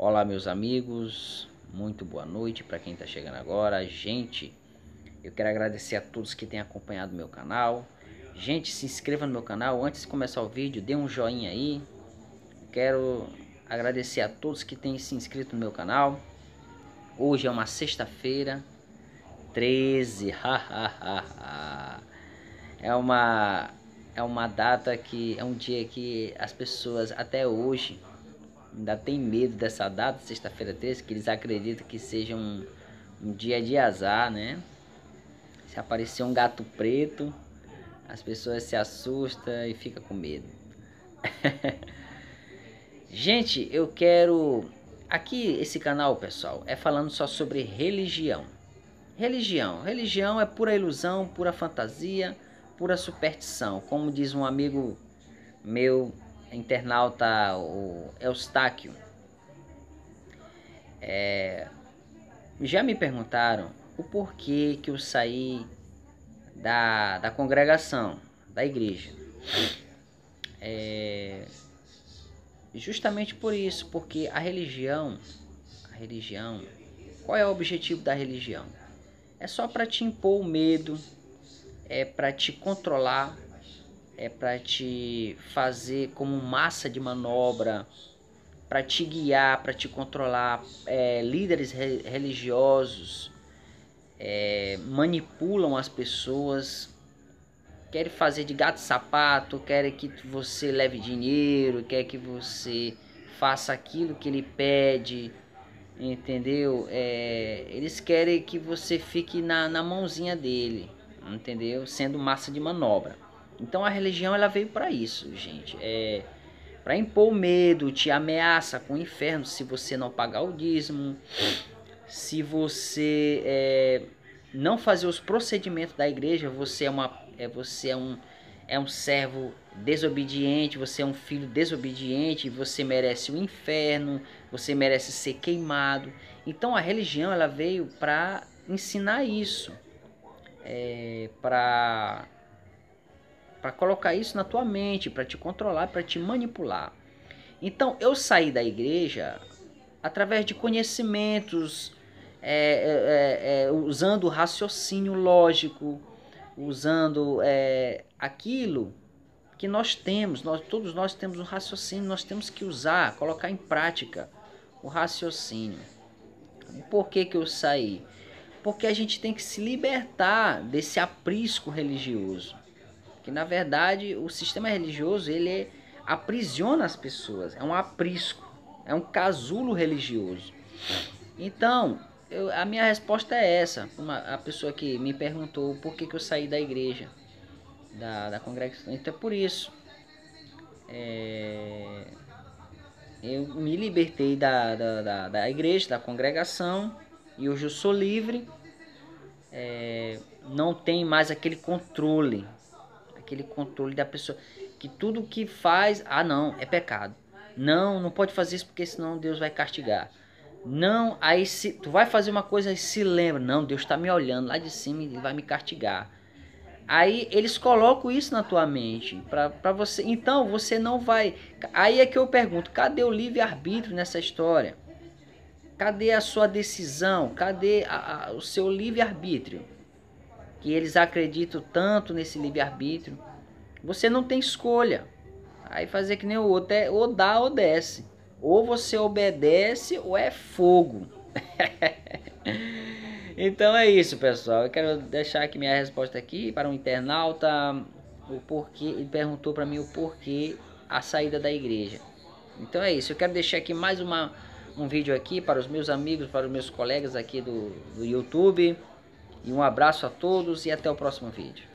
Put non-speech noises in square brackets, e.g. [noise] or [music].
Olá, meus amigos, muito boa noite para quem está chegando agora. Gente, eu quero agradecer a todos que têm acompanhado meu canal. Gente, se inscreva no meu canal. Antes de começar o vídeo, dê um joinha aí. Quero agradecer a todos que têm se inscrito no meu canal. Hoje é uma sexta-feira, 13. [laughs] é uma é uma data que é um dia que as pessoas até hoje ainda tem medo dessa data, sexta-feira 13, que eles acreditam que seja um, um dia de azar, né? Se aparecer um gato preto, as pessoas se assustam e ficam com medo. [laughs] Gente, eu quero. Aqui, esse canal, pessoal, é falando só sobre religião. Religião. Religião é pura ilusão, pura fantasia, pura superstição. Como diz um amigo meu internauta o Eustáquio. É, já me perguntaram o porquê que eu saí da, da congregação, da igreja. É, justamente por isso, porque a religião, a religião, qual é o objetivo da religião? É só para te impor o medo, é para te controlar, é para te fazer como massa de manobra, para te guiar, para te controlar. É, líderes re religiosos é, manipulam as pessoas, querem fazer de gato sapato, querem que você leve dinheiro, quer que você faça aquilo que ele pede, entendeu? É, eles querem que você fique na, na mãozinha dele, entendeu? Sendo massa de manobra. Então a religião ela veio para isso, gente. É para impor medo, te ameaça com o inferno se você não pagar o dízimo, se você é, não fazer os procedimentos da igreja, você é uma é você é um é um servo desobediente, você é um filho desobediente, você merece o inferno, você merece ser queimado. Então a religião ela veio para ensinar isso, é, para para colocar isso na tua mente, para te controlar, para te manipular. Então eu saí da igreja através de conhecimentos, é, é, é, é usando o raciocínio lógico, usando é, aquilo que nós temos, nós, todos nós temos um raciocínio, nós temos que usar, colocar em prática o raciocínio. Por que, que eu saí? Porque a gente tem que se libertar desse aprisco religioso que na verdade o sistema religioso ele aprisiona as pessoas, é um aprisco, é um casulo religioso. Então, eu, a minha resposta é essa. Uma, a pessoa que me perguntou por que, que eu saí da igreja, da, da congregação. Então é por isso. É, eu me libertei da, da, da, da, igreja, da congregação, e hoje eu sou livre. É, não tem mais aquele controle aquele controle da pessoa que tudo que faz, ah não, é pecado. Não, não pode fazer isso porque senão Deus vai castigar. Não, aí se tu vai fazer uma coisa e se lembra, não, Deus está me olhando lá de cima e vai me castigar. Aí eles colocam isso na tua mente para você. Então você não vai. Aí é que eu pergunto: cadê o livre arbítrio nessa história? Cadê a sua decisão? Cadê a, a, o seu livre arbítrio? Que eles acreditam tanto nesse livre-arbítrio, você não tem escolha. Aí fazer que nem o outro é ou dá ou desce. Ou você obedece ou é fogo. [laughs] então é isso, pessoal. Eu quero deixar aqui minha resposta aqui para um internauta. O porquê, ele perguntou para mim o porquê a saída da igreja. Então é isso. Eu quero deixar aqui mais uma, um vídeo aqui para os meus amigos, para os meus colegas aqui do, do YouTube. E um abraço a todos e até o próximo vídeo.